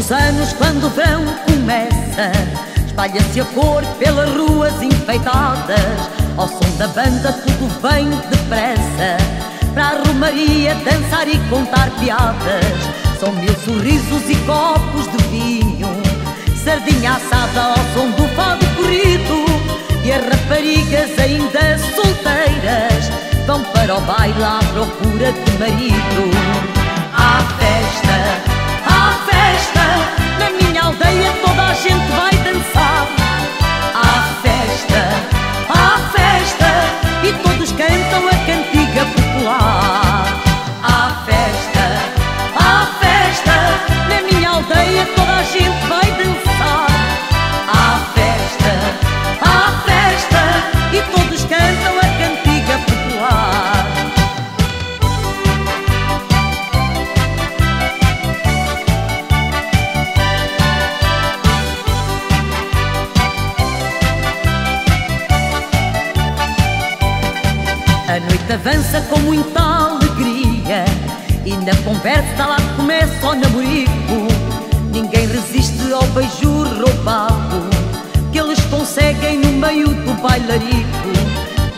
os anos, quando o verão começa, espalha-se a cor pelas ruas enfeitadas. Ao som da banda, tudo vem depressa. Para a romaria dançar e contar piadas. São mil sorrisos e copos de vinho. Sardinha assada ao som do fado corrido. E as raparigas ainda solteiras vão para o baile à procura de marido. Noite avança com muita alegria. E na conversa lá começa o namorico. Ninguém resiste ao beijo roubado Que eles conseguem no meio do bailarico.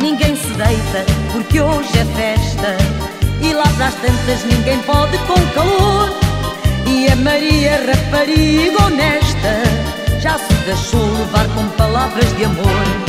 Ninguém se deita porque hoje é festa. E lá para as tantas ninguém pode com calor. E a Maria rapariga honesta Já se deixou levar com palavras de amor